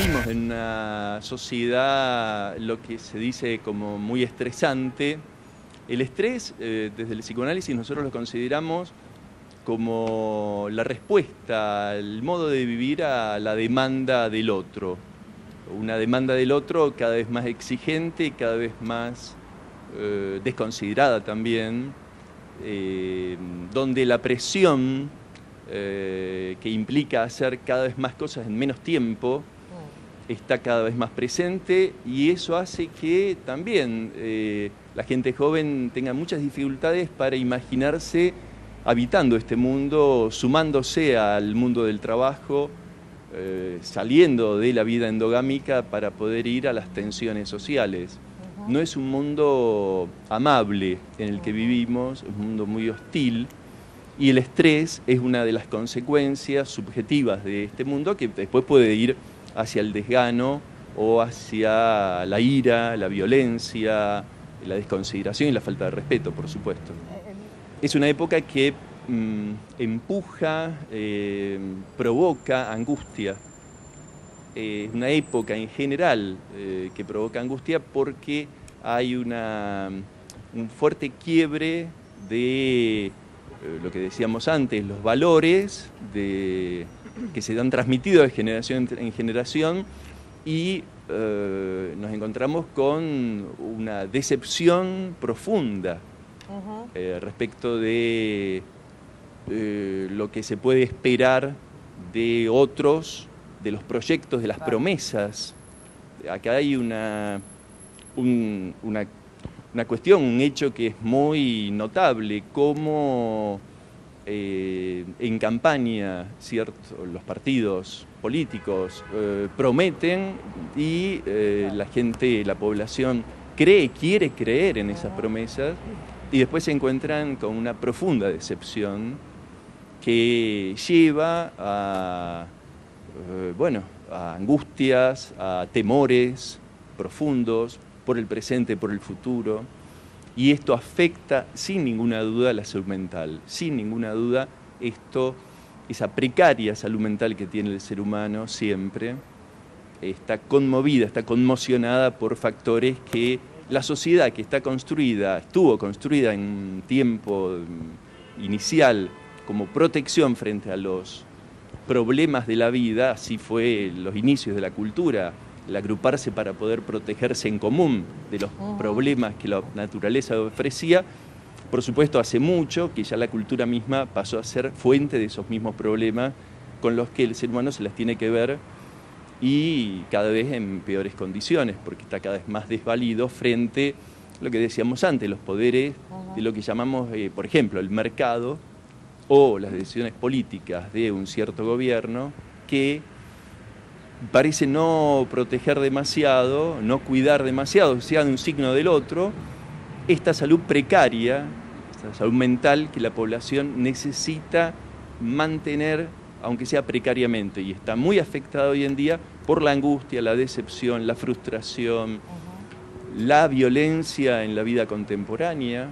vivimos en una sociedad, lo que se dice como muy estresante. El estrés, eh, desde el psicoanálisis, nosotros lo consideramos como la respuesta, el modo de vivir a la demanda del otro. Una demanda del otro cada vez más exigente cada vez más eh, desconsiderada también, eh, donde la presión que implica hacer cada vez más cosas en menos tiempo está cada vez más presente y eso hace que también la gente joven tenga muchas dificultades para imaginarse habitando este mundo, sumándose al mundo del trabajo, eh, saliendo de la vida endogámica para poder ir a las tensiones sociales. No es un mundo amable en el que vivimos, es un mundo muy hostil y el estrés es una de las consecuencias subjetivas de este mundo que después puede ir hacia el desgano o hacia la ira, la violencia, la desconsideración y la falta de respeto, por supuesto es una época que mm, empuja, eh, provoca angustia. Es una época en general eh, que provoca angustia porque hay una, un fuerte quiebre de eh, lo que decíamos antes, los valores que se han transmitido de generación en generación y nos encontramos con una decepción profunda eh, respecto de lo que se puede esperar de otros, de los proyectos, de las promesas. Acá hay una, una, una, cuestión, un hecho que es muy notable, cómo eh, en campaña cierto, los partidos políticos eh, prometen y la gente, la población cree, quiere creer en esas promesas y después se encuentran con una profunda decepción que lleva a, eh, bueno, a angustias, a temores profundos por el presente, por el futuro. Y esto afecta sin ninguna duda la salud mental. Sin ninguna duda, esto, esa precaria salud mental que tiene el ser humano siempre, está conmovida, está conmocionada por factores que la sociedad que está construida, estuvo construida en tiempo inicial como protección frente a los problemas de la vida, así fue los inicios de la cultura, el agruparse para poder protegerse en común de los problemas que la naturaleza ofrecía, por supuesto hace mucho que ya la cultura misma pasó a ser fuente de esos mismos problemas con los que el ser humano se las tiene que ver y cada vez en peores condiciones, porque está cada vez más desvalido frente a lo que decíamos antes, los poderes de lo que llamamos, eh, por ejemplo, el mercado o las decisiones políticas de un cierto gobierno que parece no proteger demasiado, no cuidar demasiado, sea de un signo del otro, esta salud precaria, esta salud mental que la población necesita mantener aunque sea precariamente, y está muy afectada hoy en día por la angustia, la decepción, la frustración, la violencia en la vida contemporánea,